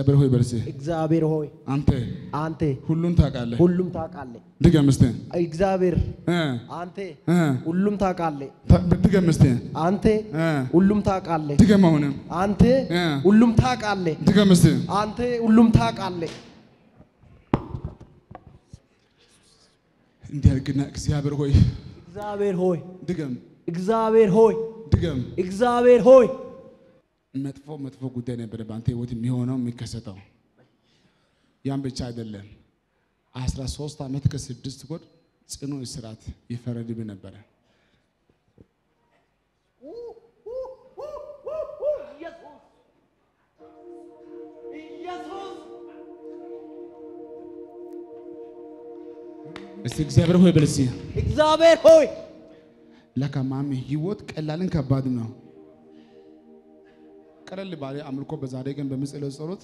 እግዚአብሔር ሆይ በርሲ እግዚአብሔር ሆይ አንተ አንተ ሁሉን ታውቃለህ። ሁሉም ታውቃለህ። ድገም እስቲ እግዚአብሔር አንተ ሁሉም ታውቃለህ። ድገም እስቲ አንተ ሁሉም ታውቃለህ። ድገም አሁንም አንተ ሁሉም ታውቃለህ። ድገም እስቲ አንተ ሁሉም ታውቃለህ። እንዲህ አድርግና እግዚአብሔር ሆይ እግዚአብሔር ሆይ ድገም እግዚአብሔር ሆይ ድገም እግዚአብሔር ሆይ መጥፎ መጥፎ ጉዳይ ነበረ በአንተ ህይወት የሚሆነው የሚከሰተው። ያን ብቻ አይደለም። አስራ ሶስት ዓመት ከስድስት ወር ጽኑ እስራት ይፈረድብህ ነበረ። እስቲ እግዚአብሔር ሆይ በል እግዚአብሔር ሆይ ለካ ማሚ ህይወት ቀላልን ከባድ ነው። ቀለል ባለ አምልኮ በዛሬ ቀን በምጸለው ጸሎት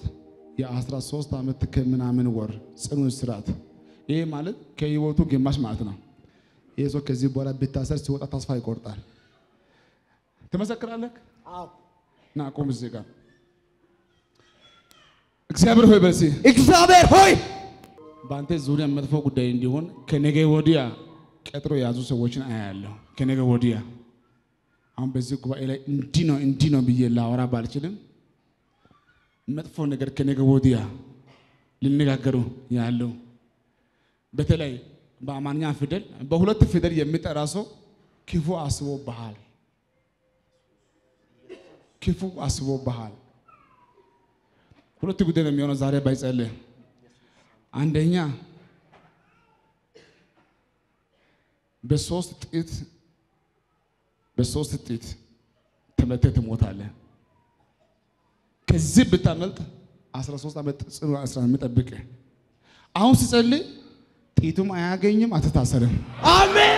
የአስራ ሶስት ዓመት ከምናምን ወር ጽኑ እስራት ይሄ ማለት ከህይወቱ ግማሽ ማለት ነው። ይህ ሰው ከዚህ በኋላ ቢታሰር ሲወጣ ተስፋ ይቆርጣል። ትመሰክራለህ? አዎ ና ቁም እዚህ ጋር እግዚአብሔር ሆይ እስቲ እግዚአብሔር ሆይ በአንተ ዙሪያ መጥፎ ጉዳይ እንዲሆን ከነገ ወዲያ ቀጥሮ የያዙ ሰዎችን አያለሁ። ከነገ ወዲያ አሁን በዚህ ጉባኤ ላይ እንዲህ ነው እንዲህ ነው ብዬ ላወራ ባልችልም መጥፎ ነገር ከነገ ወዲያ ሊነጋገሩ ያለው በተለይ በአማርኛ ፊደል በሁለት ፊደል የሚጠራ ሰው ክፉ አስቦብሃል፣ ክፉ አስቦብሃል። ሁለት ጉዳይ ነው የሚሆነው ዛሬ ባይጸልህ አንደኛ በሶስት ጥይት በሶስት ጥይት ተመተህ ትሞታለህ። ከዚህ ብታመልጥ 13 ዓመት ጽኑ እስራት የሚጠብቅ አሁን ሲጸልይ ጥይቱም አያገኝም፣ አትታሰርም። አሜን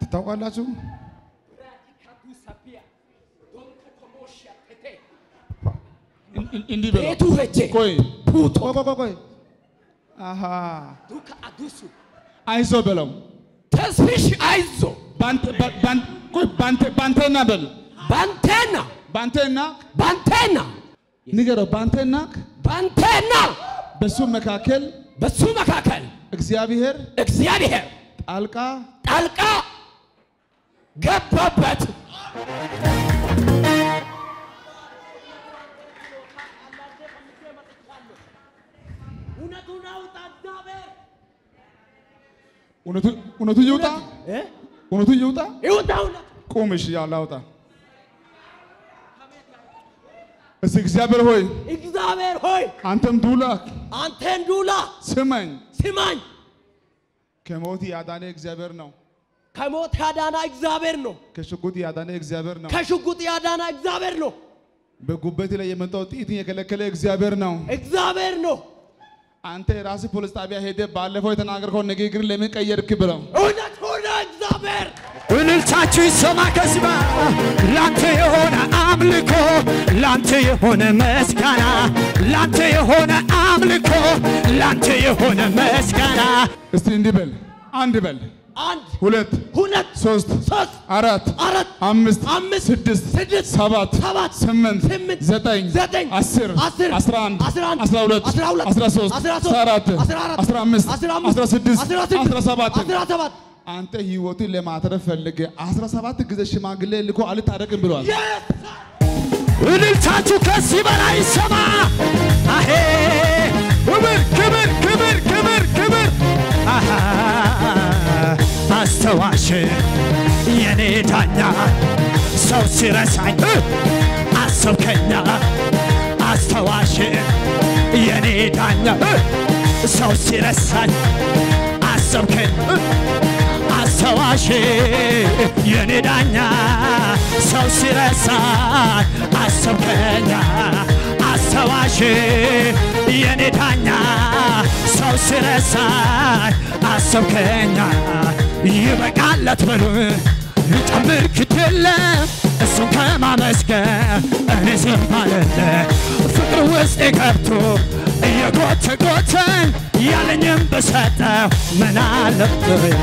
ትታውቃላችሁ። እን- እን- እንዲህ በለው። ቤቱ ሄጄ ቆይ ቆይ ቆይ አሃ ዱካ አዱሱ አይዞ በለው። ተስፍሽ አይዞ ባንተ ባ- ባን- ቆይ ባንተ ባንተና በል። ባንቴና ባንተና? ባንቴና ንገረው ባንተና? ባንቴና በሱ መካከል በሱ መካከል እግዚአብሔር እግዚአብሔር ጣልቃ ጣልቃ ገባበት። እውነቱን አውጣ እግዚአብሔር እውነቱ ይውጣ? እውነቱ ይውጣ ይውጣ ቁምሽ ያው ላውጣ እስቲ እግዚአብሔር ሆይ እግዚአብሔር ሆይ አንተም ዱላ አንተን ዱላ ስማኝ ስማኝ። ከሞት ያዳነ እግዚአብሔር ነው ከሞት ያዳና እግዚአብሔር ነው። ከሽጉጥ ያዳነ እግዚአብሔር ነው ከሽጉጥ ያዳና እግዚአብሔር ነው። በጉበት ላይ የመጣው ጥይትን የከለከለ እግዚአብሔር ነው እግዚአብሔር ነው። አንተ የራስህ ፖሊስ ጣቢያ ሄደ ባለፈው የተናገርከው ንግግር ለምን ቀየርክ ብለው? እውነት ሆነ እግዚአብሔር እልልታችሁ ይሰማ ከስማ ላንተ የሆነ አምልኮ ላንተ የሆነ መስጋና ላንተ የሆነ አምልኮ ላንተ የሆነ መስጋና። እስቲ እንዲህ በል አንድ በል አንድ ሁለት ሁለት ሶስት ሶስት አራት አራት አምስት አምስት ስድስት ስድስት ሰባት ሰባት ስምንት ስምንት ዘጠኝ ዘጠኝ አስር አስር አስራ አንድ አስራ አንድ አስራ ሁለት አስራ ሁለት አስራ ሶስት አስራ ሶስት አስራ አራት አስራ አራት አስራ አምስት አስራ አምስት አስራ ስድስት አስራ ስድስት አስራ ሰባት አስራ ሰባት አንተ ህይወትን ለማትረፍ ፈልገ አስራ ሰባት ጊዜ ሽማግሌ ልኮ አልታረቅም ብለዋል። እልልታችሁ ከዚህ በላይ ይሰማ አሄ! ክብር ሰው ሲረሳኝ አሰብከኛ አስተዋሽ የኔ ዳኛ ሰው ሲረሳኝ አሰብከኝ አስተዋሽ የኔ ዳኛ ሰው ሲረሳኝ አሰብከኛ አስተዋሽ የኔ ዳኛ ሰው ሲረሳኝ አሰብከኛ። ይበቃለት በሉ ልጨምር ግድ የለም እሱን ከማመስገን እኔ ዝም ፍቅር ውስጥ ገብቶ እየጎተጎተን ያለኝም ብሰጠው ምን አለብኝ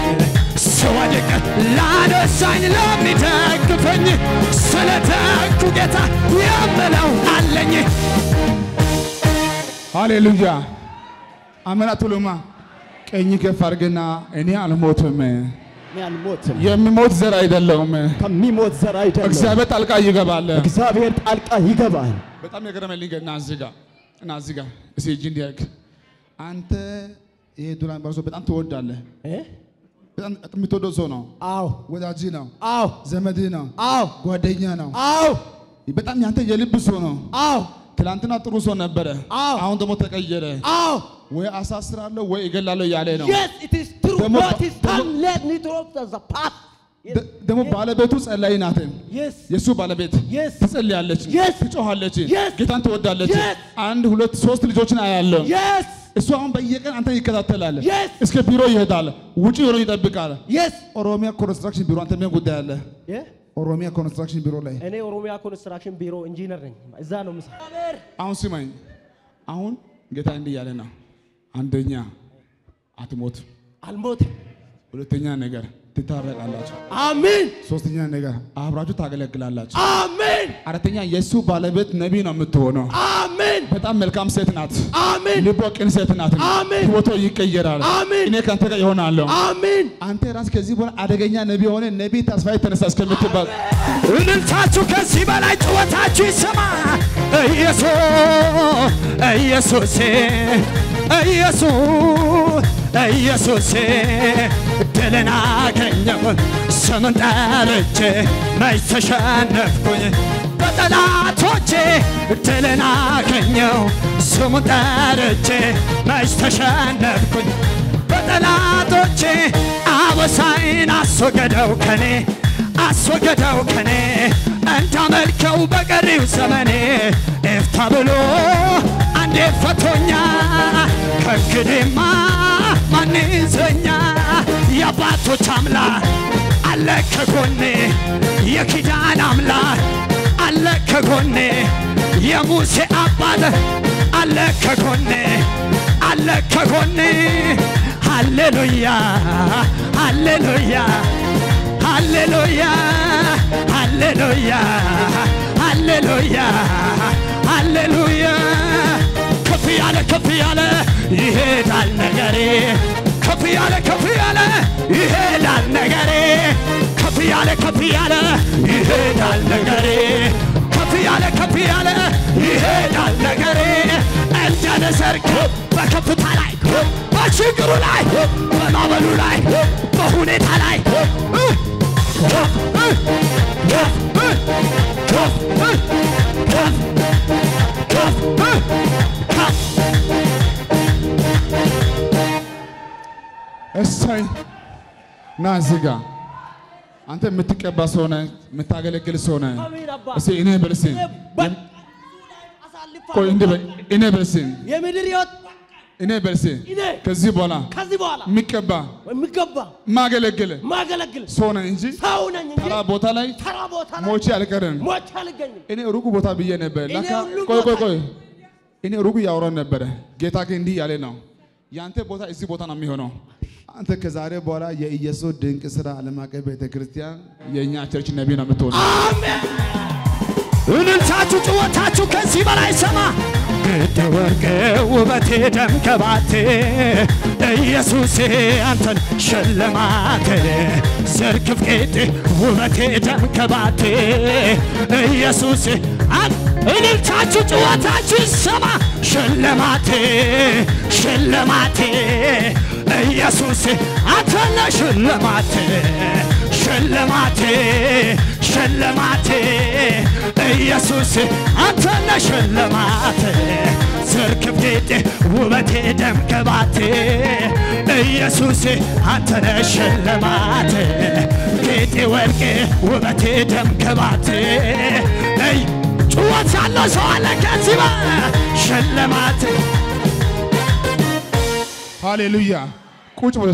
ስወድቅ ላነሳኝ ለሚደግፈኝ ስለ ደጉ ጌታ የምለው አለኝ ሃሌሉያ አትሉማ? ቀኝ ከፍ አድርግና እኔ አልሞትም። የሚሞት ዘር አይደለሁም። ከሚሞት ዘር አይደለም። እግዚአብሔር ጣልቃ ይገባል። እግዚአብሔር ጣልቃ ይገባል። በጣም የገረመልኝ እና እዚህ ጋር እና እዚህ ጋር እስኪ እጅ እንዲያርግ አንተ ይሄ ዱራን በርሶ በጣም ትወዳለህ።? በጣም የምትወደው ሰው ነው። አዎ ወዳጅ ነው፣ አዎ ዘመድህ ነው፣ አዎ ጓደኛ ነው። አዎ በጣም ያንተ የልብ ሰው ነው። አዎ ትላንትና ጥሩ ሰው ነበረ፣ አዎ። አሁን ደግሞ ተቀየረ። አዎ ወይ አሳስራለሁ ወይ እገላለሁ እያለ ነው። Yes, it is ደግሞ ባለቤቱ ጸላይ ናት።. የእሱ ባለቤት. ትጸልያለች፣. ትጮኻለች፣. ጌታን ትወዳለች።. አንድ ሁለት ሶስት ልጆችን Yes. እሱ አሁን በየቀን አንተ ይከታተላል።. እስከ ቢሮ ይሄዳል፣ ውጪ ሆኖ ይጠብቃል።. ኦሮሚያ ኮንስትራክሽን ቢሮ አንተ ምን ጉዳይ አለ? ኦሮሚያ ኮንስትራክሽን ቢሮ ላይ እኔ ኦሮሚያ ኮንስትራክሽን ቢሮ ኢንጂነር ነኝ። እዛ ነው የምሰራው። አሁን ስማኝ፣ አሁን ጌታ እንዲህ ነው። አንደኛ አትሞት፣ አልሞትም። ሁለተኛ ነገር ትታረቃላችሁ፣ አሜን ሶስተኛ ነገር አብራችሁ ታገለግላላችሁ፣ አሜን አራተኛ የእሱ ባለቤት ነቢይ ነው የምትሆነው። አሜን በጣም መልካም ሴት ናት። አሜን ልቧ ቅን ሴት ናት። አሜን። ህይወቷ ይቀየራል። አሜን። እኔ ከአንተ ጋር ይሆናለሁ። አሜን አንተ ራስ ከዚህ በኋላ አደገኛ ነቢይ የሆነ ነቢይ ተስፋዬ ተነሳ እስከምትባል እልልታችሁ ከዚህ በላይ ጩኸታችሁ ይሰማ። ኢየሱስ ኢየሱስ ኢየሱስ ኢየሱስ ድልን አገኘሁ ስምን ጠርቼ መች ተሸነፍኩኝ? በጠላቶቼ ድልን አገኘሁ ስሙን ጠርቼ መች ተሸነፍኩኝ? በጠላቶቼ አበሳይን አስወገደው ከኔ አስወገደው ከኔ እንዳመልከው በቀሪው ዘመኔ። ኤፍታ ብሎ አንዴ ፈቶኛ ከእንግዲህማ ማን ይዘኛ? የአባቶች አምላክ አለ ከጎኔ የኪዳን አምላክ አለ ከጎኔ የሙሴ አባት አለ ከጎኔ አለ ከጎኔ። ሃሌሉያ ሃሌሉያ ሃሌሉያ ሃሌሉያ ከፍ ያለ ይሄዳል ነገሬ። ከፍ ያለ ከፍ ያለ ይሄዳል ነገሬ። ከፍ ያለ ከፍ ያለ ይሄዳል ነገሬ። ከፍ ያለ ከፍ ያለ ይሄዳል ነገሬ። እንደ ንስር በከፍታ ላይ በችግሩ ላይ በማዕበሉ ላይ በሁኔታ ላይ። ከፍ ከፍ ከፍ ከፍ ከፍ እሰይ ና እዚህ ጋር አንተ የምትቀባ ሰው ነህ፣ የምታገለግል ሰው ነህ። እስኪ እኔ በል እስኪ እኔ ቆይ በል እኔ በል እስኪ የምድር ህይወት እኔ በል እስኪ ከዚህ በኋላ የሚቀባ የሚገባ ማገለግል ማገለግል ሰው ነህ እንጂ ሰው ነኝ እንጂ ተራ ቦታ ላይ ተራ ቦታ ላይ ሞቼ አልቀርም። ሞቼ አልገኝም። እኔ ሩቁ ቦታ ብዬ ነበር። ቆይ ቆይ ቆይ እኔ ሩቁ እያወራን ነበረ። ጌታ ግን እንዲህ ያለ ነው፣ ያንተ ቦታ እዚህ ቦታ ነው የሚሆነው። አንተ ከዛሬ በኋላ የኢየሱስ ድንቅ ስራ ዓለም አቀፍ ቤተ ክርስቲያን የእኛ church ነቢይ ነው የምትሆነው። እልልታችሁ ጭወታችሁ ከዚህ በላይ ሰማ ግድ ወርቅ ውበቴ ደም ከባቴ ኢየሱሴ አንተን ሽልማቴ ዘርግፍ ጌጤ ውበቴ ደም ከባቴ ኢየሱሴ እልልታችሁ ጭወታችሁ ሰማ ሽልማቴ ሽልማቴ! ኢየሱሴ አንተነ ሽልማቴ! ሽልማቴ ሽልማቴ! ኢየሱስ አንተነ ሽልማቴ! ዝርግፍ ጌጤ ውበቴ ደም ግባቴ! ኢየሱስ አንተነ ሽልማቴ! ጌጤ ወርቄ ውበቴ ደም እይ ጩኸት ያለው ሰው አለ። ከዚህ ሽልማቴ ሃሌሉያ። ቁጭ ብሎ